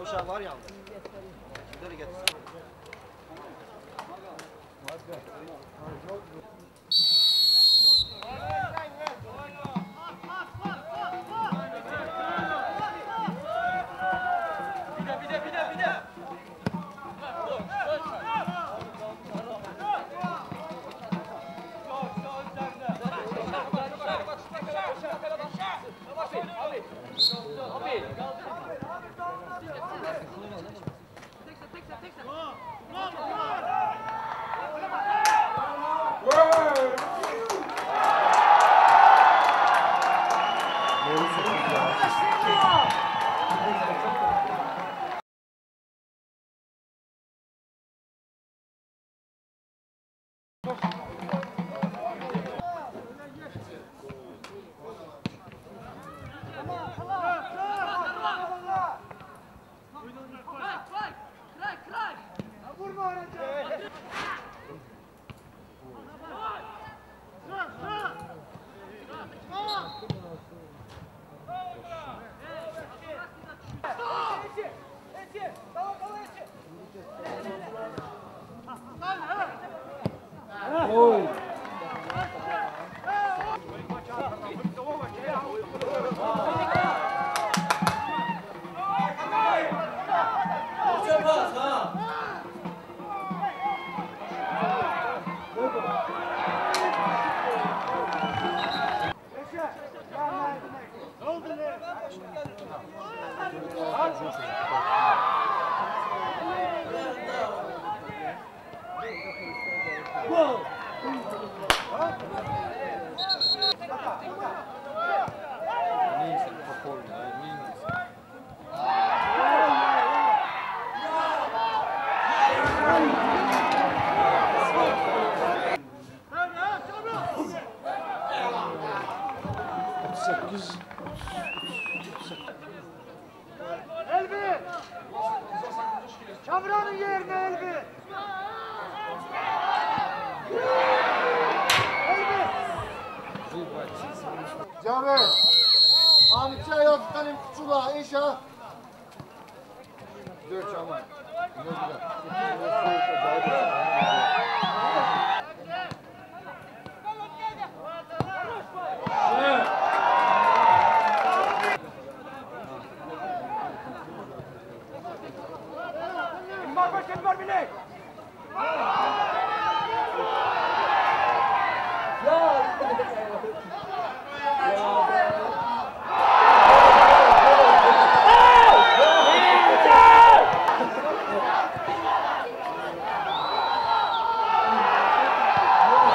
Sarı uşak var ya. Gider getir. どうだ? Whoa! Çavranın yerine Koşula inşa. Dört ama. Bakın var bile.